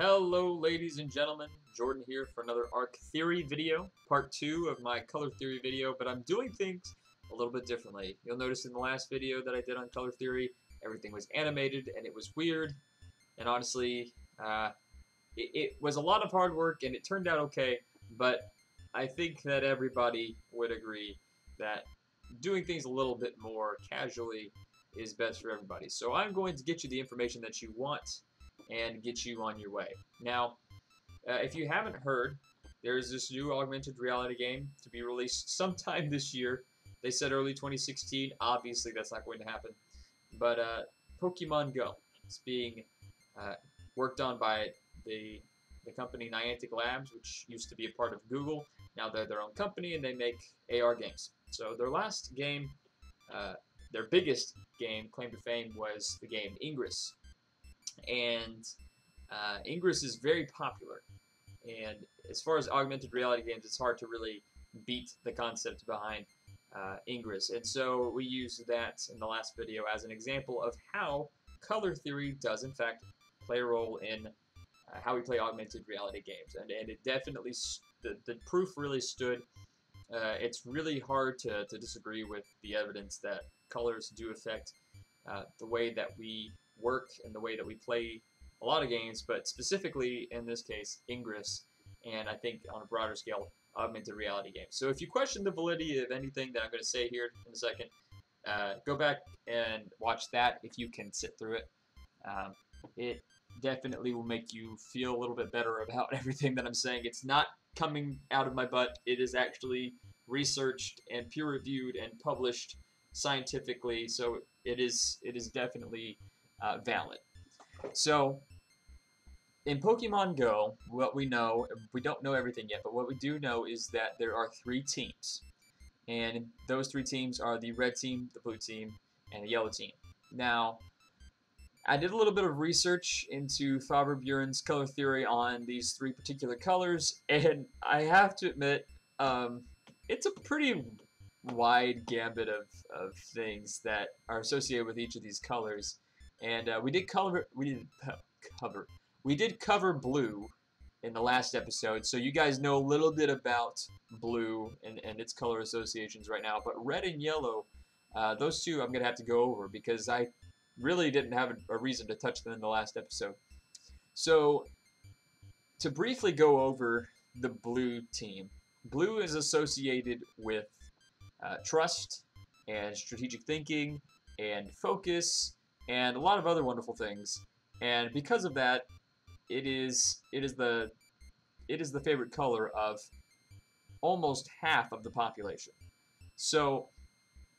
Hello ladies and gentlemen, Jordan here for another Arc Theory video, part 2 of my color theory video, but I'm doing things a little bit differently. You'll notice in the last video that I did on color theory, everything was animated and it was weird, and honestly, uh, it, it was a lot of hard work and it turned out okay, but I think that everybody would agree that doing things a little bit more casually is best for everybody. So I'm going to get you the information that you want and get you on your way. Now, uh, if you haven't heard, there's this new augmented reality game to be released sometime this year. They said early 2016. Obviously, that's not going to happen. But uh, Pokemon Go. is being uh, worked on by the the company Niantic Labs, which used to be a part of Google. Now they're their own company and they make AR games. So their last game, uh, their biggest game, claim to fame, was the game Ingress, and uh, Ingress is very popular. And as far as augmented reality games, it's hard to really beat the concept behind uh, Ingress. And so we used that in the last video as an example of how color theory does, in fact, play a role in uh, how we play augmented reality games. And, and it definitely, the, the proof really stood. Uh, it's really hard to, to disagree with the evidence that colors do affect uh, the way that we work and the way that we play a lot of games, but specifically in this case, Ingress, and I think on a broader scale, augmented reality games. So if you question the validity of anything that I'm going to say here in a second, uh, go back and watch that if you can sit through it. Um, it definitely will make you feel a little bit better about everything that I'm saying. It's not coming out of my butt. It is actually researched and peer-reviewed and published scientifically, so it is it is definitely uh, valid. So, in Pokemon Go, what we know, we don't know everything yet, but what we do know is that there are three teams. And those three teams are the red team, the blue team, and the yellow team. Now, I did a little bit of research into Faber Birren's color theory on these three particular colors, and I have to admit, um, it's a pretty wide gambit of, of things that are associated with each of these colors. And uh, we did cover we did cover we did cover blue in the last episode, so you guys know a little bit about blue and, and its color associations right now. But red and yellow, uh, those two I'm gonna have to go over because I really didn't have a reason to touch them in the last episode. So to briefly go over the blue team, blue is associated with uh, trust and strategic thinking and focus and a lot of other wonderful things. And because of that, it is it is the it is the favorite color of almost half of the population. So,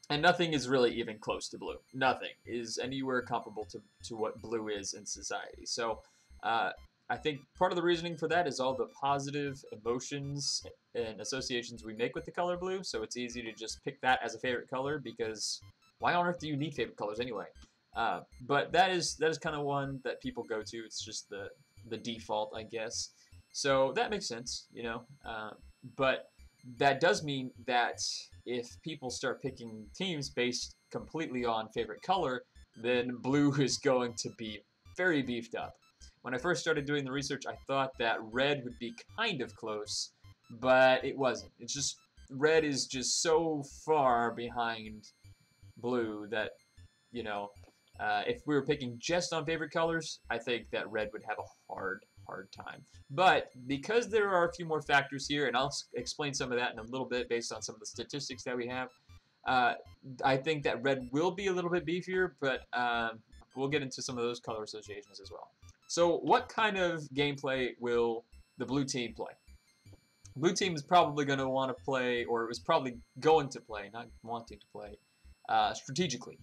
and nothing is really even close to blue. Nothing is anywhere comparable to, to what blue is in society. So, uh, I think part of the reasoning for that is all the positive emotions and associations we make with the color blue. So it's easy to just pick that as a favorite color because why on earth do you need favorite colors anyway? Uh, but that is that is kind of one that people go to. It's just the the default, I guess. So that makes sense, you know. Uh, but that does mean that if people start picking teams based completely on favorite color, then blue is going to be very beefed up. When I first started doing the research, I thought that red would be kind of close, but it wasn't. It's just red is just so far behind blue that, you know, uh, if we were picking just on favorite colors, I think that red would have a hard, hard time. But because there are a few more factors here, and I'll explain some of that in a little bit based on some of the statistics that we have, uh, I think that red will be a little bit beefier, but um, we'll get into some of those color associations as well. So what kind of gameplay will the blue team play? Blue team is probably going to want to play, or was probably going to play, not wanting to play, uh, strategically.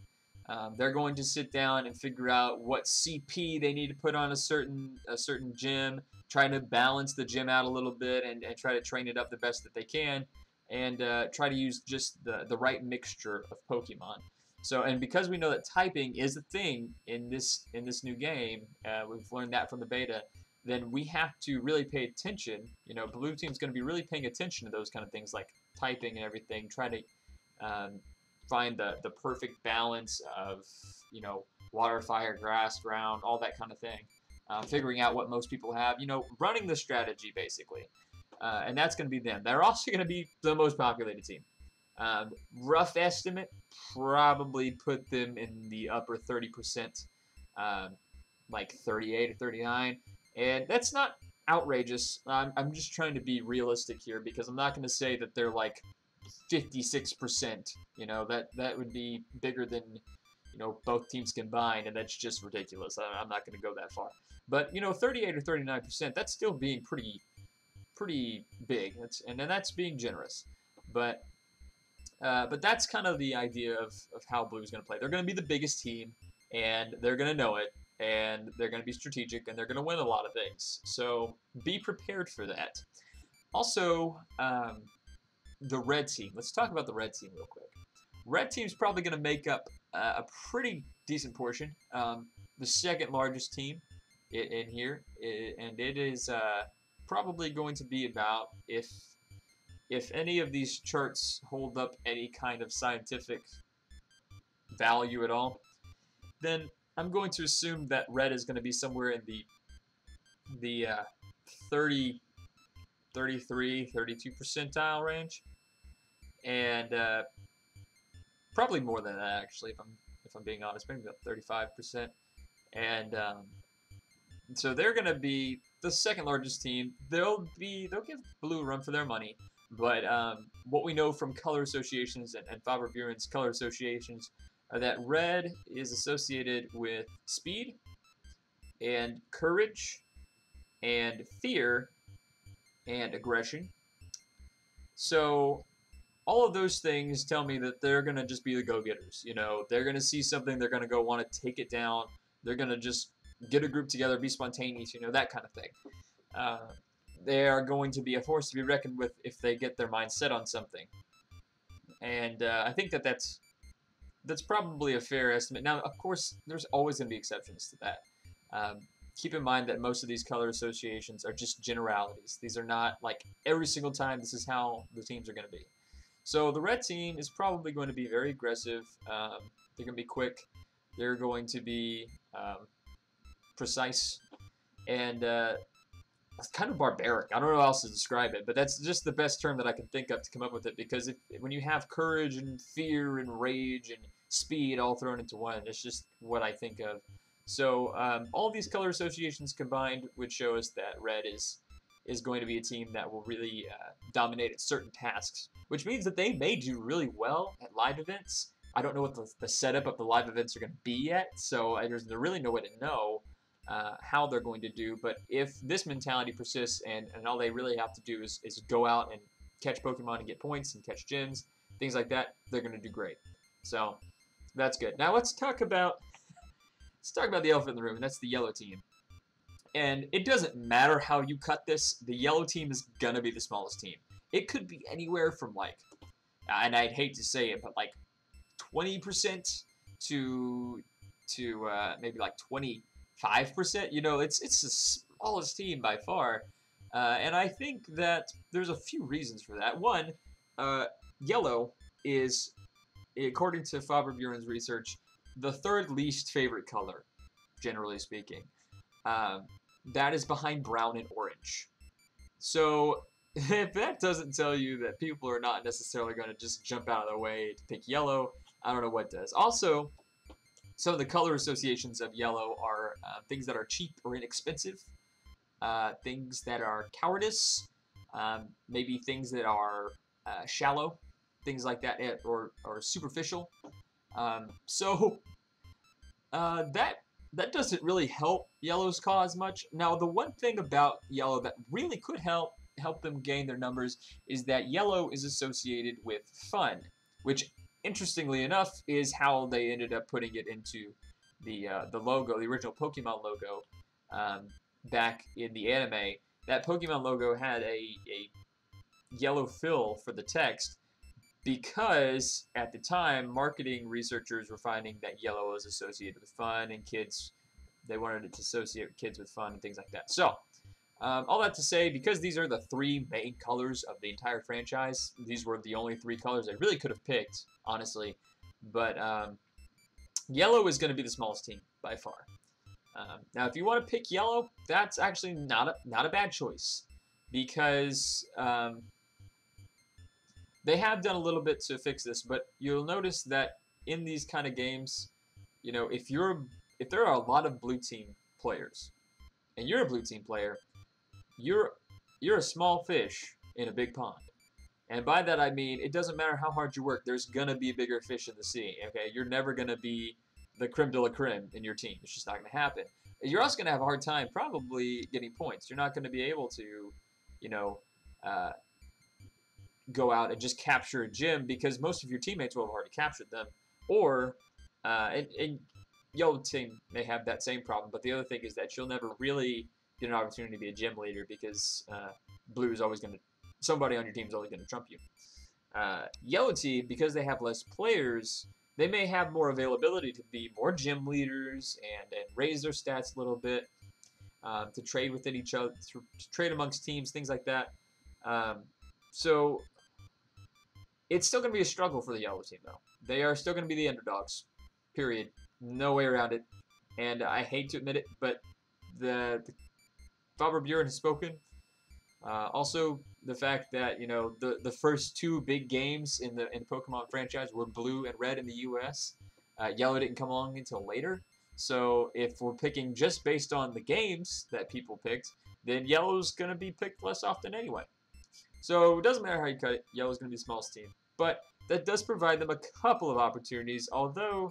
Um, they're going to sit down and figure out what CP they need to put on a certain a certain gym, trying to balance the gym out a little bit and, and try to train it up the best that they can, and uh, try to use just the, the right mixture of Pokemon. So, and because we know that typing is a thing in this in this new game, uh, we've learned that from the beta, then we have to really pay attention. You know, Blue Team's going to be really paying attention to those kind of things like typing and everything, trying to um, find the, the perfect balance of, you know, water, fire, grass, ground, all that kind of thing. uh, figuring out what most people have, you know, running the strategy basically. Uh, and that's going to be them. They're also going to be the most populated team. Um, rough estimate, probably put them in the upper 30%, um, like 38 or 39. And that's not outrageous. I'm, I'm just trying to be realistic here because I'm not going to say that they're like 56%. You know, that, that would be bigger than, you know, both teams combined, and that's just ridiculous. I, I'm not going to go that far. But, you know, 38 or 39%, that's still being pretty pretty big. That's, and then that's being generous. But uh, but that's kind of the idea of, of how Blue is going to play. They're going to be the biggest team, and they're going to know it, and they're going to be strategic, and they're going to win a lot of things. So be prepared for that. Also, um, the red team. Let's talk about the red team real quick. Red team's probably going to make up uh, a pretty decent portion. Um, the second largest team in, in here, it, and it is uh, probably going to be about if if any of these charts hold up any kind of scientific value at all, then I'm going to assume that red is going to be somewhere in the the uh, 30, 33, 32 percentile range, and uh, probably more than that actually. If I'm if I'm being honest, maybe about 35 percent, and um, so they're going to be the second largest team. They'll be they'll give blue a run for their money. But um, what we know from color associations and, and Faber Birren's color associations are that red is associated with speed and courage and fear and aggression. So all of those things tell me that they're going to just be the go-getters. You know, they're going to see something, they're going to go want to take it down. They're going to just get a group together, be spontaneous, you know, that kind of thing. Uh, they are going to be a force to be reckoned with if they get their mind set on something. And uh, I think that that's that's probably a fair estimate. Now, of course, there's always going to be exceptions to that. Um, keep in mind that most of these color associations are just generalities. These are not like every single time this is how the teams are going to be. So the red team is probably going to be very aggressive. Um, they're going to be quick. They're going to be um, precise. And uh, kind of barbaric. I don't know how else to describe it, but that's just the best term that I can think of to come up with it. Because if, when you have courage and fear and rage and speed all thrown into one, it's just what I think of. So um, all these color associations combined would show us that red is is going to be a team that will really uh, dominate at certain tasks, which means that they may do really well at live events. I don't know what the, the setup of the live events are going to be yet, so there's really no way to know uh, how they're going to do. But if this mentality persists and, and all they really have to do is, is go out and catch Pokemon and get points and catch gyms, things like that, they're going to do great. So that's good. Now let's talk about let's talk about the elephant in the room, and that's the yellow team. And it doesn't matter how you cut this, the yellow team is gonna be the smallest team. It could be anywhere from like, and I'd hate to say it, but like 20% to to uh, maybe like 20 five percent. You know, it's it's the smallest team by far, uh, and I think that there's a few reasons for that. One, uh, yellow is, according to Faber Birren's research, the third least favorite color, generally speaking. Um, that is behind brown and orange. So if that doesn't tell you that people are not necessarily going to just jump out of their way to pick yellow, I don't know what does. Also, some of the color associations of yellow are uh, things that are cheap or inexpensive, uh, things that are cowardice, um, maybe things that are uh, shallow, things like that, eh, or, or superficial. Um, so uh, that that doesn't really help yellow's cause much. Now, the one thing about yellow that really could help help them gain their numbers is that yellow is associated with fun, which interestingly enough, is how they ended up putting it into the uh, the logo, the original Pokemon logo, um, back in the anime. That Pokemon logo had a, a yellow fill for the text because at the time, marketing researchers were finding that yellow was associated with fun and kids, they wanted it to associate kids with fun and things like that. So, um, all that to say, because these are the three main colors of the entire franchise, these were the only three colors I really could have picked, honestly. But um, yellow is going to be the smallest team by far. Um, now, if you want to pick yellow, that's actually not a, not a bad choice because um, they have done a little bit to fix this, but you'll notice that in these kind of games, you know, if you're if there are a lot of blue team players and you're a blue team player, you're you're a small fish in a big pond. And by that I mean it doesn't matter how hard you work, there's gonna be bigger fish in the sea. Okay, you're never gonna be the creme de la creme in your team. It's just not gonna happen. You're also gonna have a hard time probably getting points. You're not gonna be able to, you know, uh, go out and just capture a gym because most of your teammates will have already captured them. Or, uh, and, and yellow team may have that same problem. But the other thing is that you'll never really get an opportunity to be a gym leader because uh, blue is always going to somebody on your team is always going to trump you. Uh, yellow team, because they have less players, they may have more availability to be more gym leaders and, and raise their stats a little bit, um, to trade within each other, to, to, trade amongst teams, things like that. Um, so it's still going to be a struggle for the yellow team, though. They are still going to be the underdogs, period. No way around it. And I hate to admit it, but the, the Faber Birren has spoken. Uh, also, the fact that you know the the first two big games in the in the Pokemon franchise were blue and red in the U.S. Uh, yellow didn't come along until later. So if we're picking just based on the games that people picked, then yellow's going to be picked less often anyway. So it doesn't matter how you cut it, yellow's going to be the smallest team. But that does provide them a couple of opportunities, although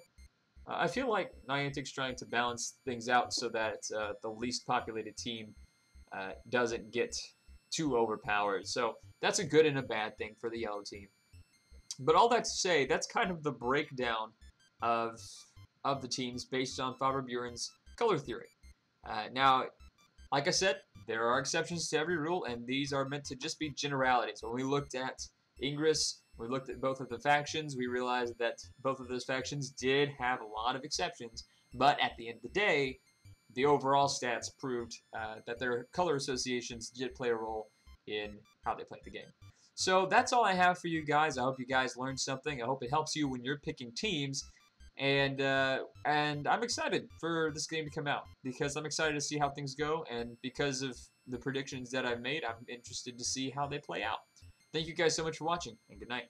uh, I feel like Niantic's trying to balance things out so that uh, the least populated team uh, doesn't get too overpowered. So that's a good and a bad thing for the yellow team. But all that to say, that's kind of the breakdown of of the teams based on Faber Birren's color theory. Uh, now, like I said, there are exceptions to every rule, and these are meant to just be generalities. When we looked at Ingress, we looked at both of the factions, we realized that both of those factions did have a lot of exceptions, but at the end of the day, the overall stats proved uh, that their color associations did play a role in how they played the game. So that's all I have for you guys. I hope you guys learned something. I hope it helps you when you're picking teams. And uh, and I'm excited for this game to come out because I'm excited to see how things go. And because of the predictions that I've made, I'm interested to see how they play out. Thank you guys so much for watching, and good night.